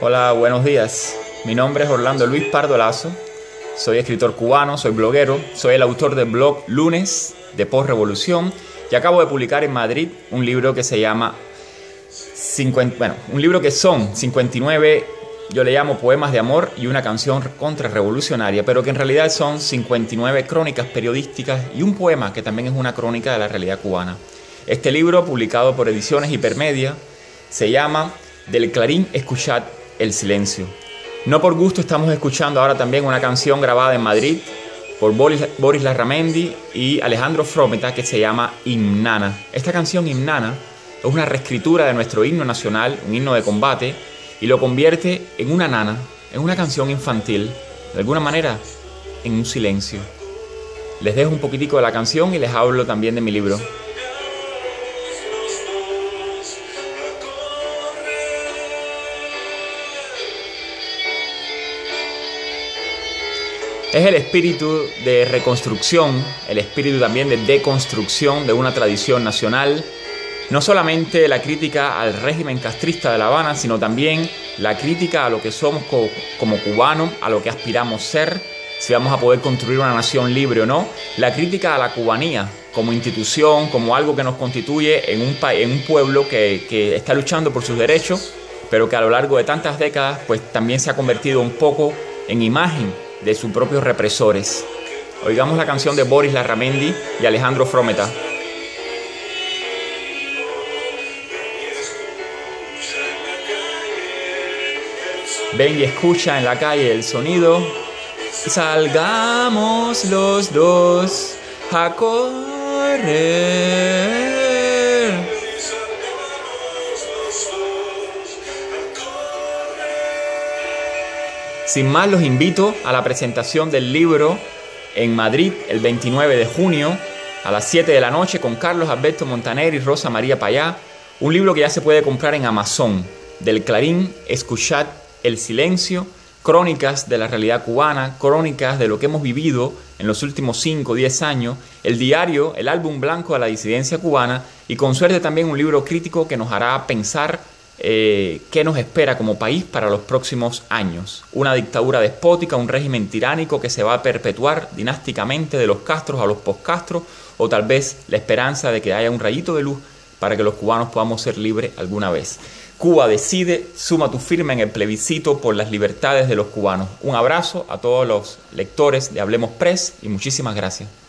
Hola, buenos días. Mi nombre es Orlando Luis Pardo Lazo. Soy escritor cubano, soy bloguero, soy el autor del blog Lunes de Postrevolución y acabo de publicar en Madrid un libro que se llama 50, bueno, un libro que son 59 yo le llamo poemas de amor y una canción contrarrevolucionaria, pero que en realidad son 59 crónicas periodísticas y un poema que también es una crónica de la realidad cubana. Este libro, publicado por Ediciones Hipermedia, se llama Del Clarín Escuchad el Silencio. No por gusto estamos escuchando ahora también una canción grabada en Madrid por Boris, Larramendi y Alejandro Frometa que se llama Himnana. Esta canción Himnana es una reescritura de nuestro himno nacional, un himno de combate, y lo convierte en una nana, en una canción infantil, de alguna manera en un silencio. Les dejo un poquitico de la canción y les hablo también de mi libro. Es el espíritu de reconstrucción, el espíritu también de deconstrucción de una tradición nacional. No solamente la crítica al régimen castrista de La Habana, sino también la crítica a lo que somos como cubanos, a lo que aspiramos ser, si vamos a poder construir una nación libre o no, la crítica a la cubanía como institución, como algo que nos constituye en un, en un pueblo que, que está luchando por sus derechos, pero que a lo largo de tantas décadas pues también se ha convertido un poco en imagen de sus propios represores. Oigamos la canción de Boris Larramendi y Alejandro Frometa. Ven y escucha en la calle el sonido. Salgamos los dos a correr. Sin más, los invito a la presentación del libro en Madrid el 29 de junio a las 7 de la noche con Carlos Alberto Montaner y Rosa María Payá. Un libro que ya se puede comprar en Amazon, del Clarín Escuchad el silencio, crónicas de la realidad cubana, crónicas de lo que hemos vivido en los últimos 5 o 10 años, el diario, el álbum blanco de la disidencia cubana y con suerte también un libro crítico que nos hará pensar eh, qué nos espera como país para los próximos años. Una dictadura despótica, un régimen tiránico que se va a perpetuar dinásticamente de los castros a los postcastros o tal vez la esperanza de que haya un rayito de luz para que los cubanos podamos ser libres alguna vez. Cuba decide, suma tu firma en el plebiscito por las libertades de los cubanos. Un abrazo a todos los lectores de Hablemos Press y muchísimas gracias.